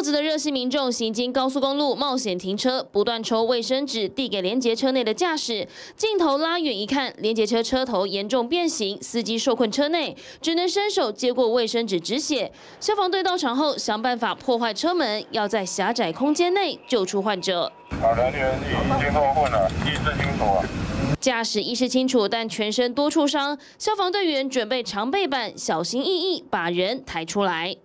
帽子的热心民众行经高速公路冒险停车，不断抽卫生纸递给连结车内的驾驶。镜头拉远一看，连结车车头严重变形，司机受困车内，只能伸手接过卫生纸止血。消防队到场后，想办法破坏车门，要在狭窄空间内救出患者。驾驶意识清楚，但全身多处伤。消防队员准备长背板，小心翼翼把人抬出来。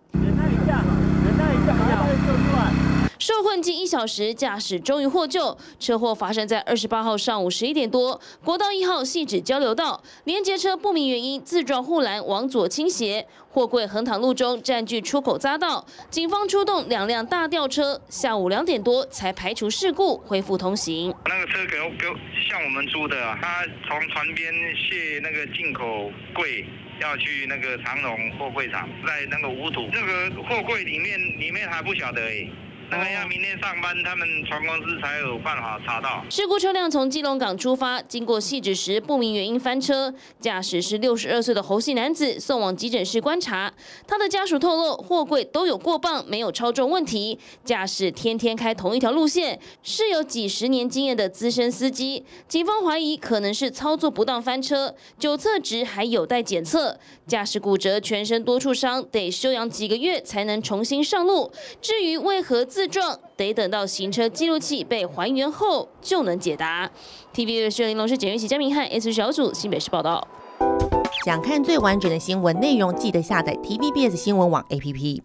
受困近一小时，驾驶终于获救。车祸发生在二十八号上午十一点多，国道一号细指交流道，连接车不明原因自撞护栏往左倾斜，货柜横躺路中占据出口匝道。警方出动两辆大吊车，下午两点多才排除事故，恢复通行。那个车给给向我们租的，他从船边卸那个进口柜，要去那个长荣货柜厂，在那个五土那个货柜里面，里面还不晓得哎。那个要明天上班，他们船公司才有办法查到。事故车辆从基隆港出发，经过细致时不明原因翻车，驾驶是六十二岁的侯姓男子，送往急诊室观察。他的家属透露，货柜都有过磅，没有超重问题。驾驶天天开同一条路线，是有几十年经验的资深司机。警方怀疑可能是操作不当翻车，酒测值还有待检测。驾驶骨折，全身多处伤，得休养几个月才能重新上路。至于为何？自撞得等到行车记录器被还原后就能解答。TV 二零龙是简约起江明翰 S 小组新北市报道。想看最完整的新闻内容，记得下载 TVBS 新闻网 APP。